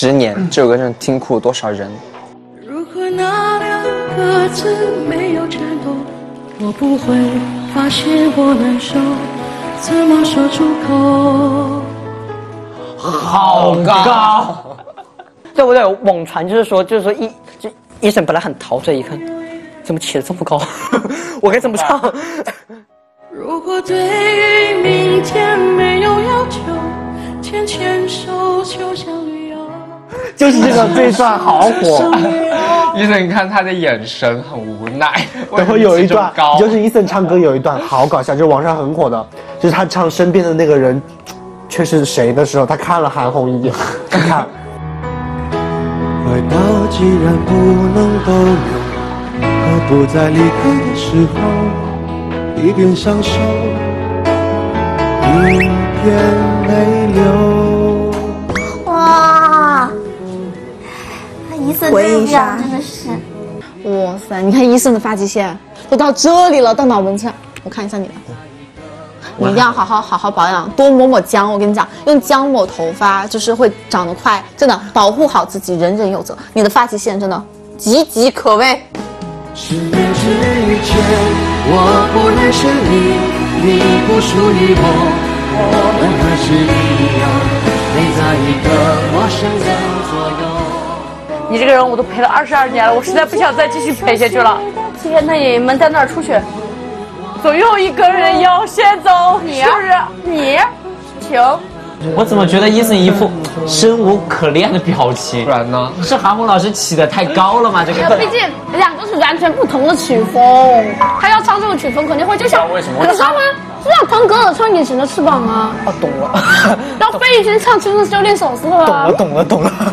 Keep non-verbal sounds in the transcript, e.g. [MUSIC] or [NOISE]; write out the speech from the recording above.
十年，这首歌真的听哭了多少人。如果那两个字没有颤抖，我不会发现我难受，怎么说出口？好高，[LAUGHS] 对不对？网传就是说，就是说医就医生本来很陶醉，一看怎么起得这么高，[LAUGHS] 我该怎么唱？[LAUGHS] 如果对于明天就是这个这一段好火。[LAUGHS] 伊森，你看他的眼神很无奈。[LAUGHS] 等会有一段高，就是伊森唱歌有一段好搞笑，就是网上很火的，[LAUGHS] 就是他唱身边的那个人 [TSK] 却是谁的时候，他看了韩红一眼，你看，快到既然不能逗留，何不在离开的时候，一边享受，一边泪流。伊森这个表真的是，哇塞！你看医生的发际线都到这里了，到脑门上。我看一下你的，你一定要好好好好保养，多抹抹姜。我跟你讲，用姜抹头发就是会长得快，真的保护好自己，人人有责。你的发际线真的岌岌可危。十年之前，我不认识你，你不属于我，我们还是一样，陪在一个陌生。你这个人我都陪了二十二年了，我实在不想再继续陪下去了。今天呐，演员们在那儿出去，总有一个人要先走，你是不是？你，停。我怎么觉得伊森一副生无可恋的表情？不然呢？是韩红老师起的太高了吗？这个毕竟两个是完全不同的曲风，他要唱这个曲风肯定会就像，为什么你知道吗？就像腾格尔唱《隐形的翅膀》啊，哦，懂了。然后费玉清唱《青春修炼手册》啊，懂了懂了懂了。